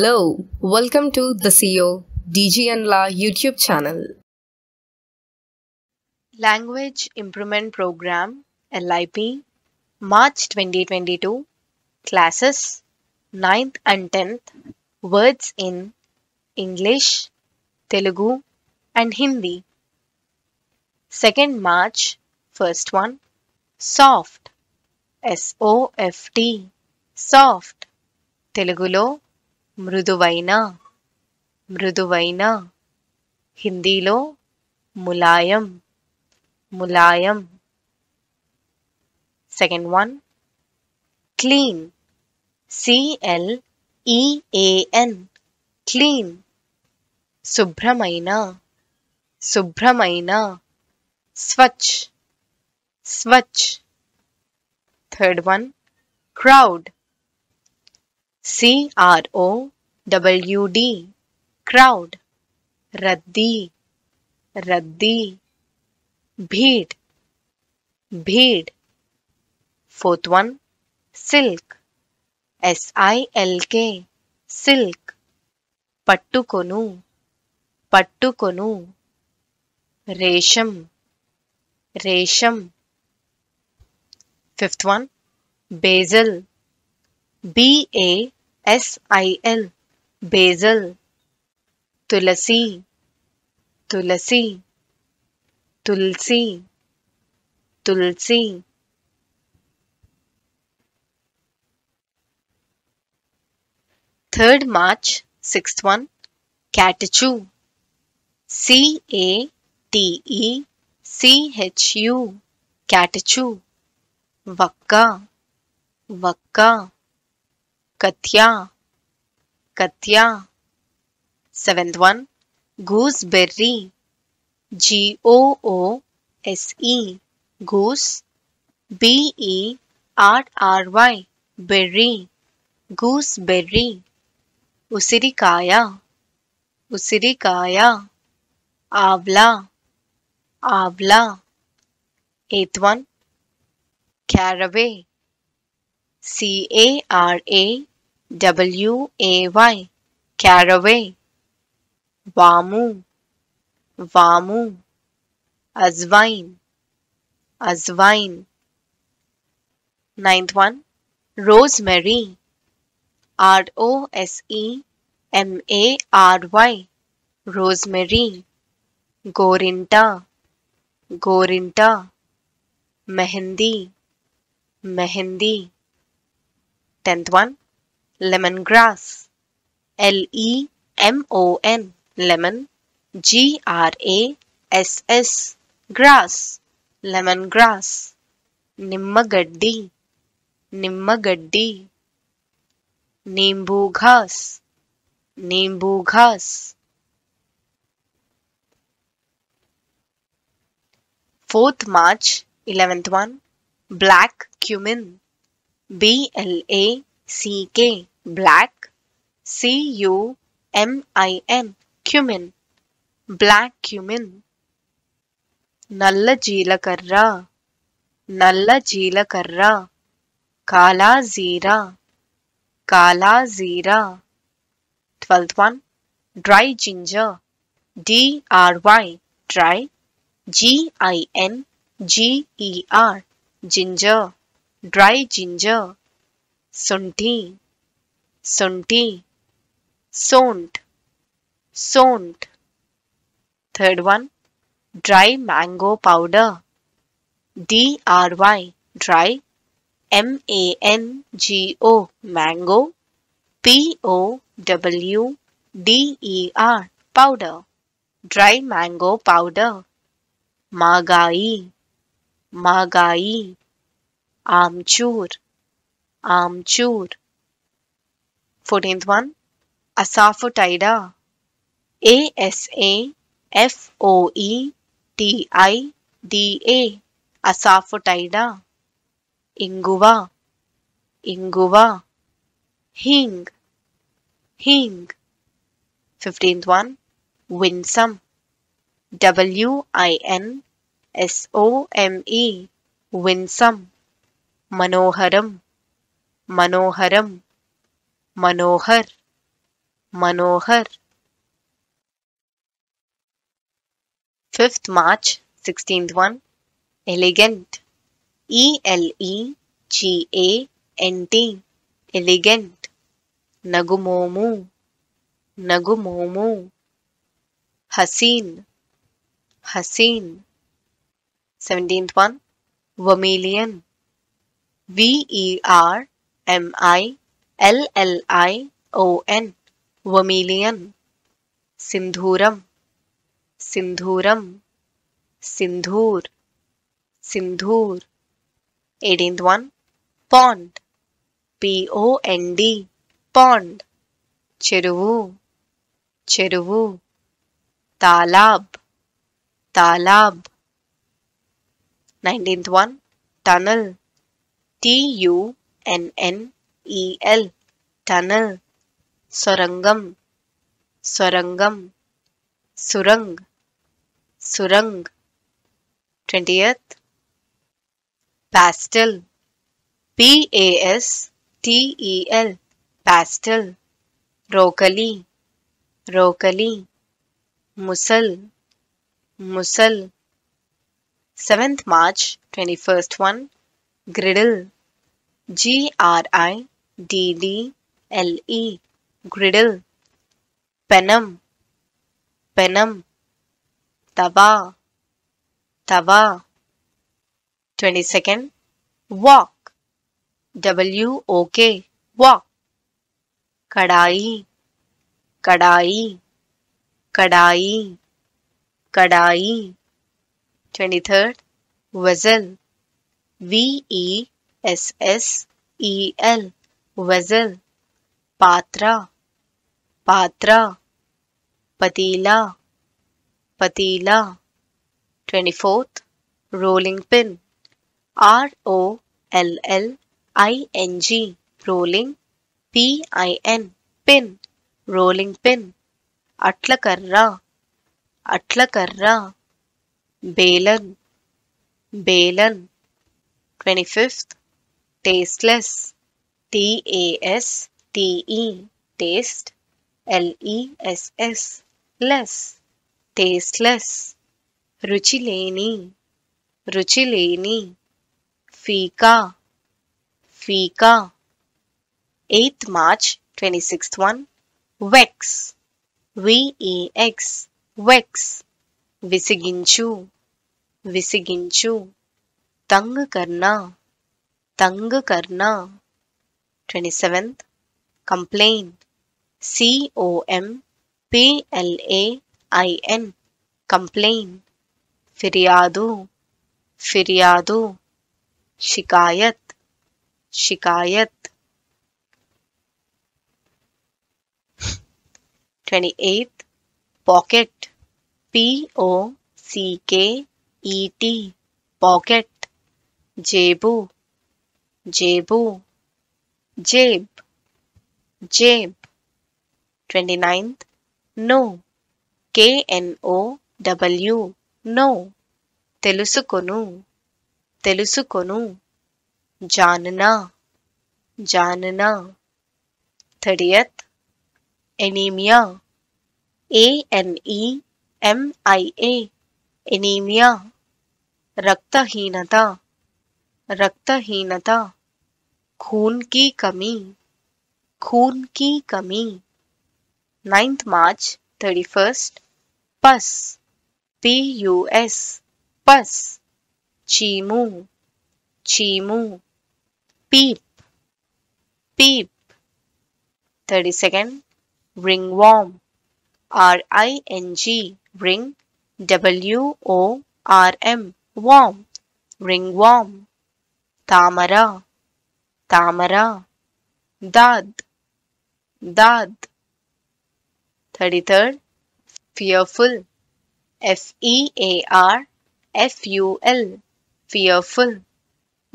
Hello, welcome to the CEO DG and La YouTube channel. Language Improvement Program LIP March 2022 Classes 9th and 10th Words in English, Telugu and Hindi 2nd March First one Soft S-O-F-T Soft Telugu. మృదువైన మృదువైన హిందీలో ములాయం Mulayam. Second one clean C L E A N clean శుభ్రమైన శుభ్రమైన స్వచ్ఛ స్వచ్ఛ. Third one crowd C R O W D. Crowd. रद्दी. रद्दी. भीड़. भीड़. Fourth one silk. S I L K silk. पट्टुकोनु. पट्टुकोनु. रेशम. रेशम. Fifth one basil B A S I L basil तुलसी तुलसी तुलसी तुलसी third March six one catechu C A T E C H U catechu वक्का वक्का katya, katya. Seventh one, gooseberry, G O O S E, goose, B E R R Y, berry, gooseberry. Usirikaya, usirikaya. Avla, avla. Eighth one, caraway, C A R A W A Y caraway Vamu Vamu Azvine Azvine Ninth one Rosemary R O S E M A R Y Rosemary Gorinta Gorinta Mehendi Mehendi Tenth one, lemon grass L-E-M-O-N, lemon, G-R-A-S-S, grass, lemon lemongrass. Nimmagaddi, nimmagaddi. Nimbu ghas, nimbu ghas. Fourth March, eleventh one, black cumin. నీంబూ ఘాస్ fourth March eleventh one black cumin B L A C K black C U M I N cumin black cumin నల్ల జీలకర్ర నల్ల జీలకర్ర కాలా జీరా కాలా జీరా twelfth one dry ginger D R Y dry G I N G E R ginger dry ginger सुंठी सुंठी सोंट सोंट third one dry mango powder D R Y dry M A N G O mango P O W D E R powder dry mango powder मागाई मागाई Um, Amchur, Amchur. Um, Fourteenth one, Asafoetida, A S A F O E T I D A, Asafoetida. Inguva, Inguva. Hing, Hing. Fifteenth one, Winsome, W I N S O M E, Winsome. Manoharam, Manoharam, Manohar, Manohar. 5th March, 16th one, elegant, E L E G A N T, elegant, Nagumomu, Nagumomu, Haseen, Haseen. 17th one, vermilion, V E R M I L L I O N Vermilion Sindhuram Sindhuram Sindhur Sindhur 18th one Pond P O N D Pond Cheruvu Cheruvu Talab Talab 19th one Tunnel T-U-N-N-E-L tunnel Sarangam Sarangam surang surang. 20th pastel p a s t e l pastel. Rokali rokali musal musal. 7th march 21st one griddle. G R I D D L E. Griddle. Penum penum tawa tawa 22nd walk. W O K. Walk. Kadai. Kadai. Kadai. Kadai. 23rd whistle V E S S E L वजल पात्रा पात्रा पतीला पतीला twenty fourth rolling pin R O L L I N G rolling P I N pin rolling pin अट्लकर्रा अट्लकर्रा बेलन बेलन 25th, tasteless. T A S T E, taste. L E S S, less. Tasteless. Ruchileni, Ruchileni. Fika, Fika. 8th March, 26th one. Vex. V E X, vex. Visiginchu, Visiginchu. तंग करना तंग करना। Twenty seventh complain C O M P L A I N complain फिरियादो फिरियादो, शिकायत शिकायत। Twenty eighth pocket P O C K E T pocket పిఓసికేఈటి pocket జేబు జేబు జేబ్ జేబ్ twenty ninth know K N O W know తెలుసుకొను తెలుసుకొను జాననా జాననా thirtieth anaemia A N E M I A anaemia రక్తహీనత रक्तहीनता खून की कमी, खून की कमी। Ninth March thirty first pus, P U S, pus, चीमू चीमू, पीप पीप। Thirty second ringworm R I N G ring W O R M worm ringworm तामरा तामरा, दाद दाद thirty third fearful, f e a r, f u l, fearful,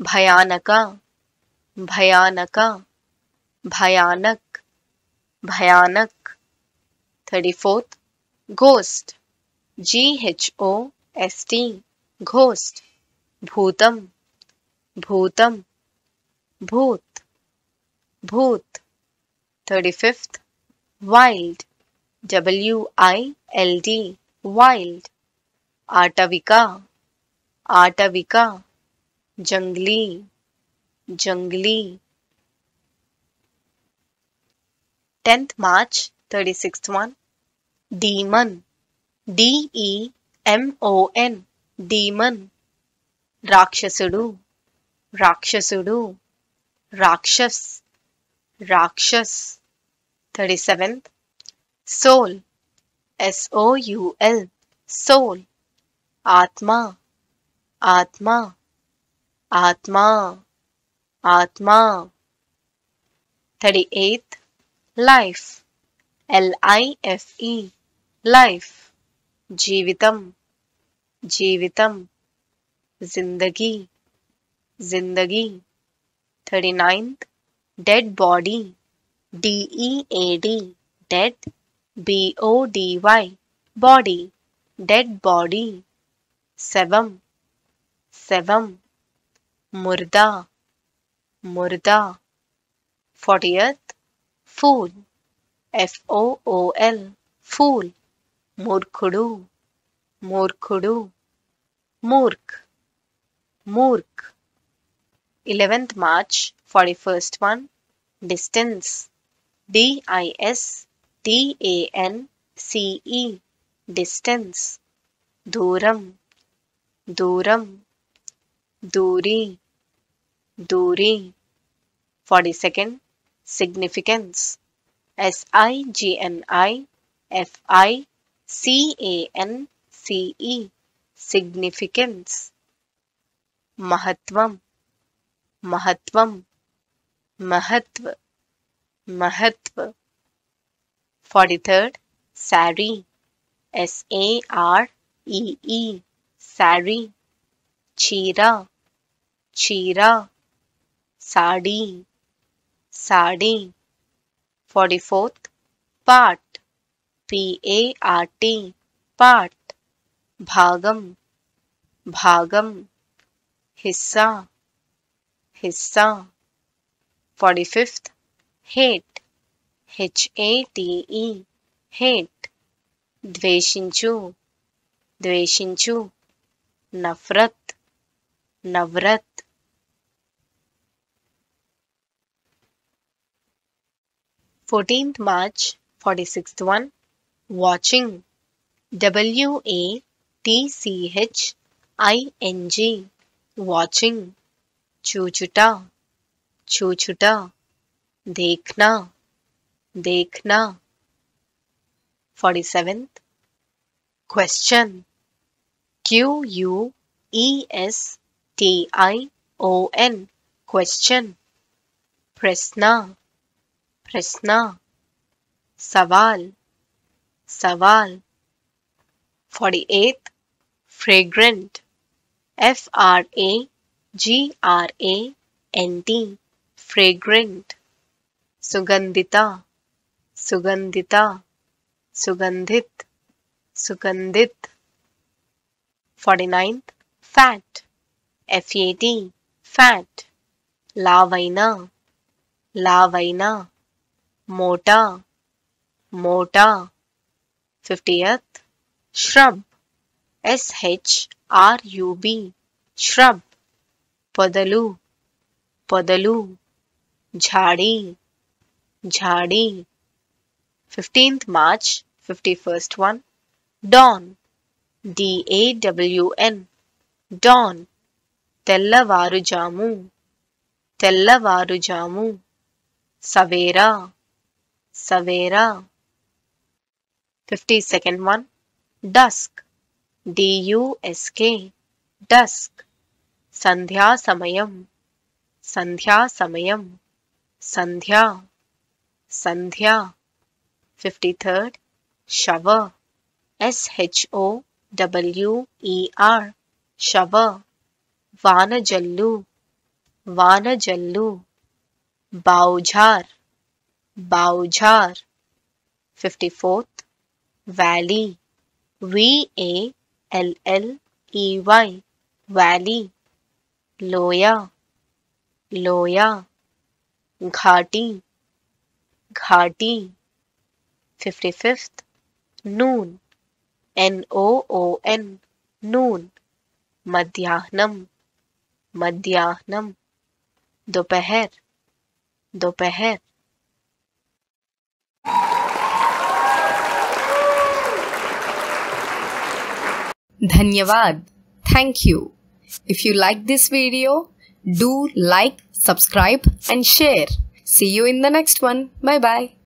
भयानक भयानक भयानक भयानक thirty fourth ghost G H O S T ghost भूतम। भूतम भूत भूत thirty fifth wild W I L D wild आटविका आटविका जंगली जंगली 10th March 36th one demon D E M O N demon రాక్షసుడు రాక్షసుడు రాక్షస్ రాక్షస్ 37th soul S O U L soul ఆత్మ ఆత్మ ఆత్మ ఆత్మ 38th life L I F E life జీవితం జీవితం జిందగీ ज़िंदगी, thirty ninth, dead body D E A D dead B O D Y body, dead body, सेवम सेवम, मुर्दा मुर्दा fortieth fool F O O L fool, मूर्खुडू मूर्खुडू, मूर्ख मूर्ख 11th March 41st one distance D I S T A N C E distance Duram Duram Duri Duri 42nd significance S I G N I F I C A N C E significance Mahatvam. महत्वम महत्व। महत्व। Forty third saree S A R E E saree चीरा चीरा sari sari forty fourth part P A R T part भागम भागम हिस्सा హిస్సా హిస్సా 45th hate H A T E hate ద్వేషించు ద్వేషించు నఫరత్ నవరత్ fourteenth March forty sixth one watching W A T C H I N G watching छूछुटा छूछुटा देखना देखना। Forty seventh question Q U E S T I O N question प्रश्न प्रश्न, सवाल सवाल। Forty eighth fragrant F R A G R A N T fragrant सुगंधिता सुगंधिता सुगंधित सुगंधित forty ninth fat F A T fat लावैना लावैना मोटा मोटा fiftieth shrub S H R U B shrub పొదలు పొదలు ఝాడీ ఝాడి fifteenth March fifty first one dawn D A W N dawn తెల్లవారుజాము తెల్లవారుజాము. సవేరా Savera. Fifty second one dusk D U S K dusk संध्या समयम संध्या समयम संध्या संध्या fifty third. Shower. S H O W E R. Shower. वानजल्लू। वानजल्लू। बाउझार। बाउझार। Fifty fourth. Valley. V A L L E Y. Valley. लोया लोया, घाटी घाटी fifty fifth noon N O O N noon, मध्याह्नम मध्याह्नम, दोपहर दोपहर। धन्यवाद। Thank you If you like this video, do like, subscribe and share. See you in the next one. Bye bye.